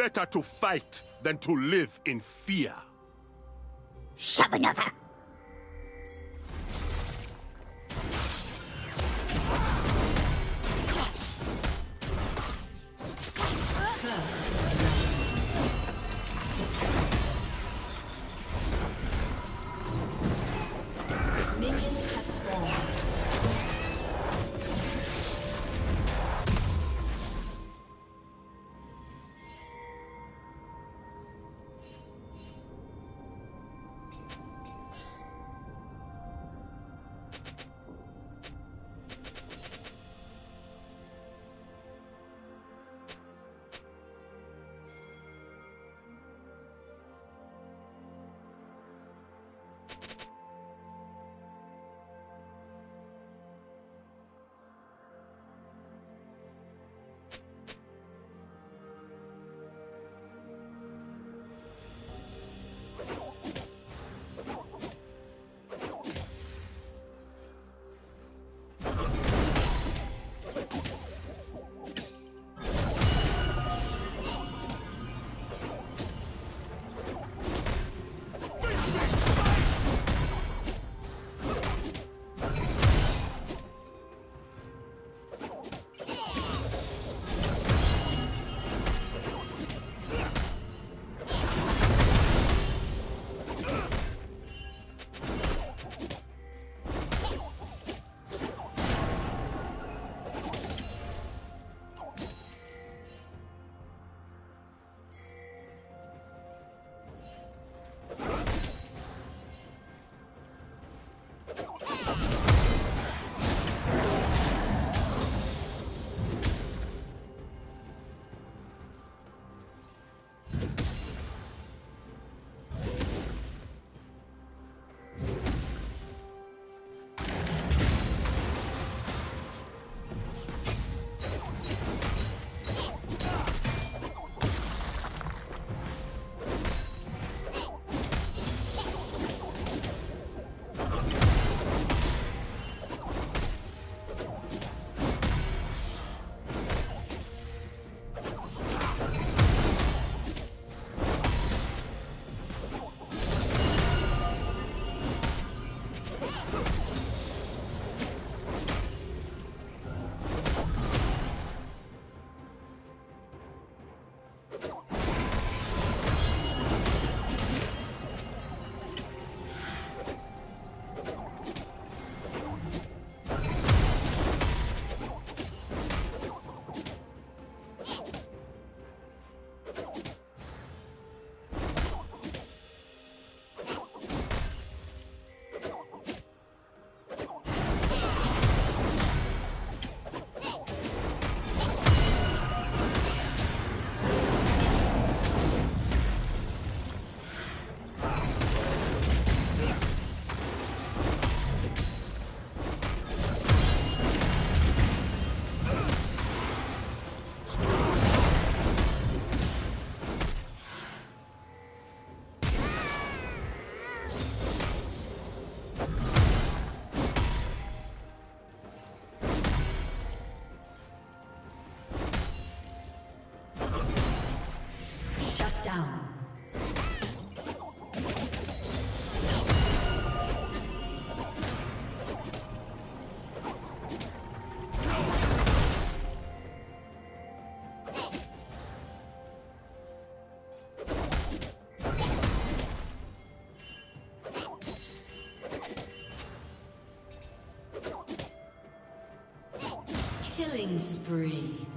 better to fight than to live in fear. Shabanova! Killing spree.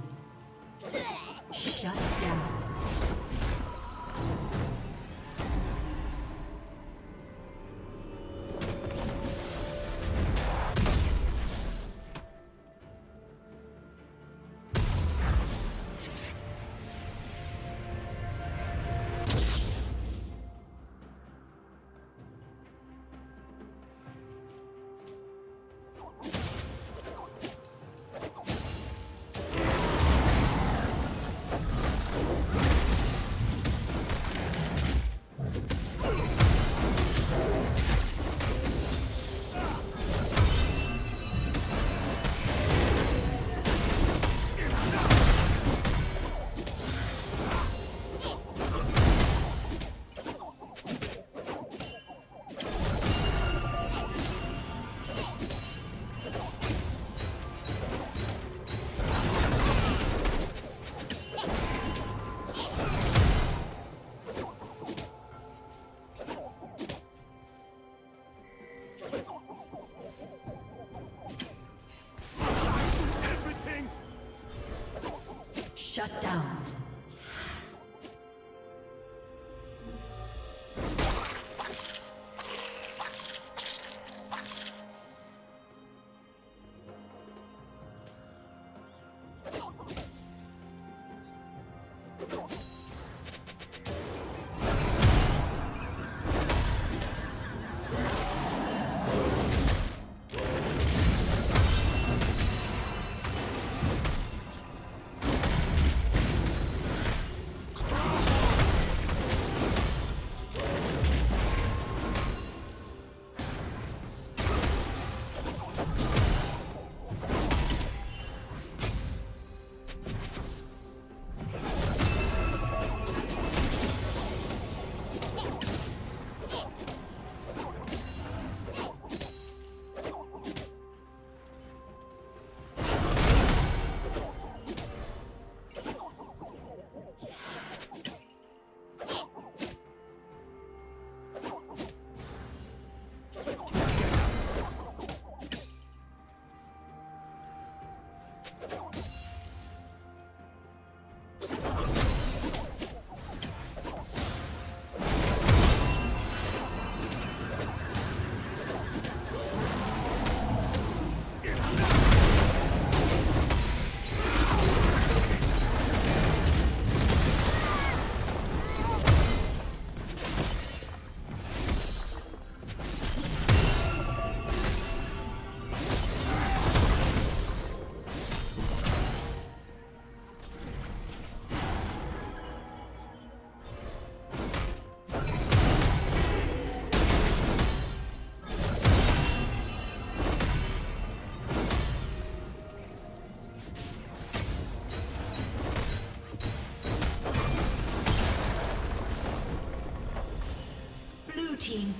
Shut down.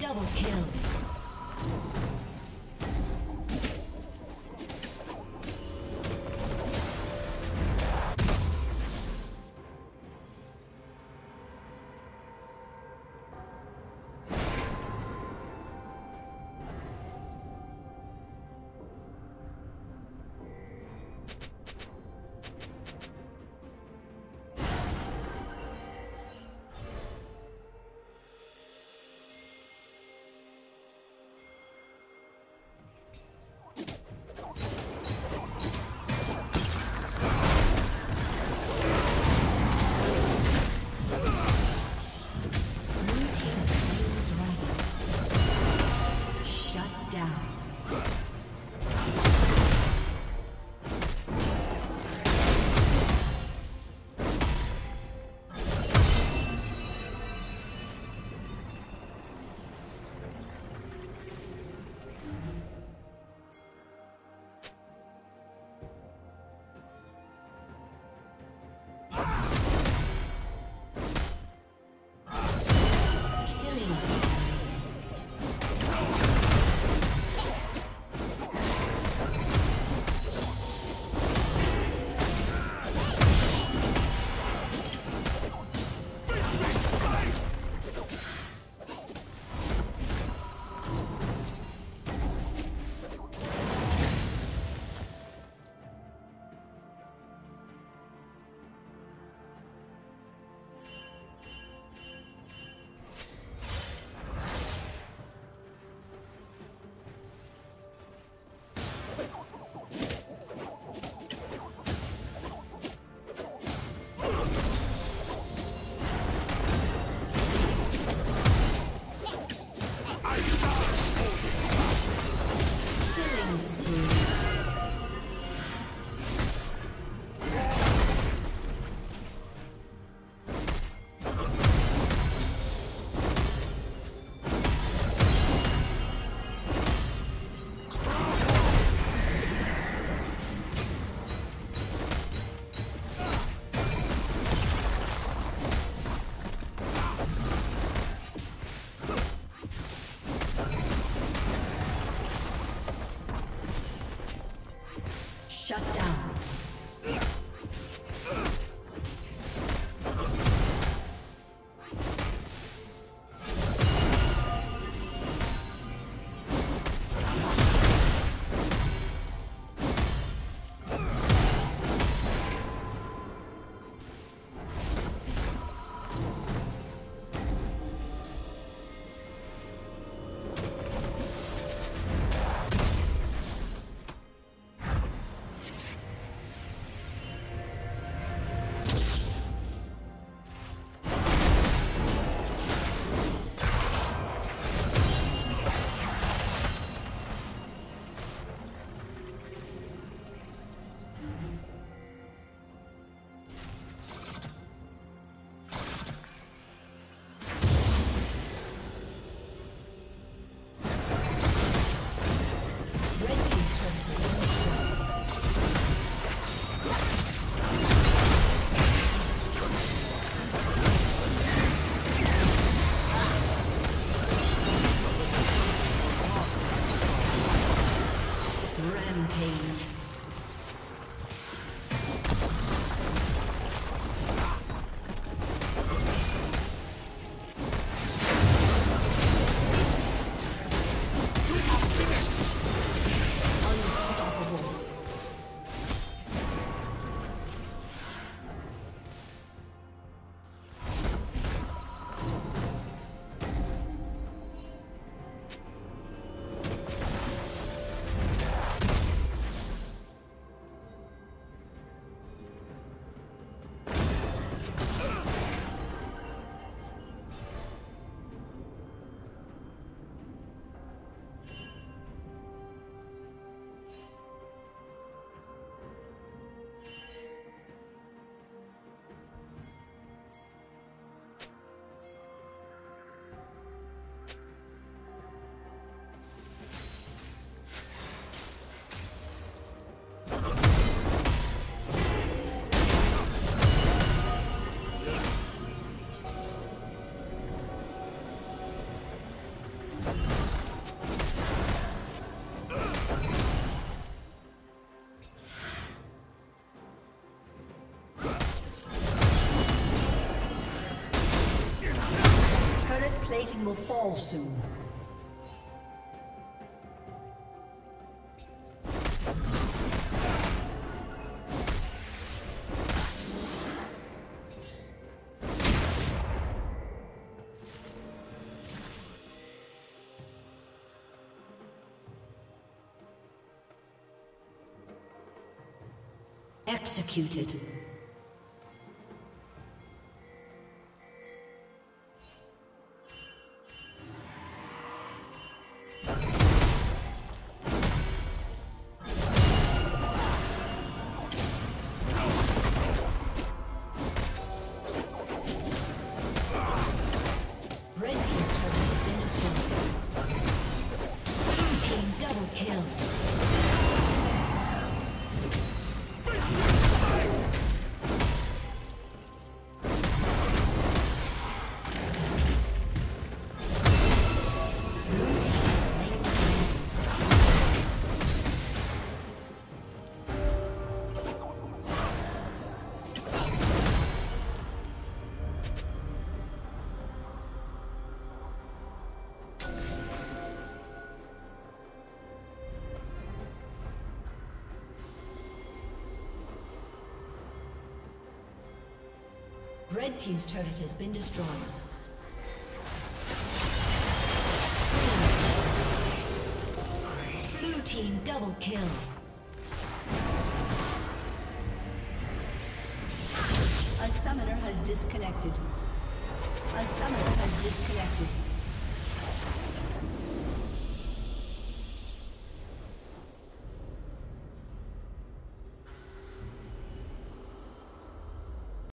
Double kill. Shut down. Plating will fall soon. Executed. Red Team's turret has been destroyed. Blue Team double kill. A summoner has disconnected. A summoner has disconnected.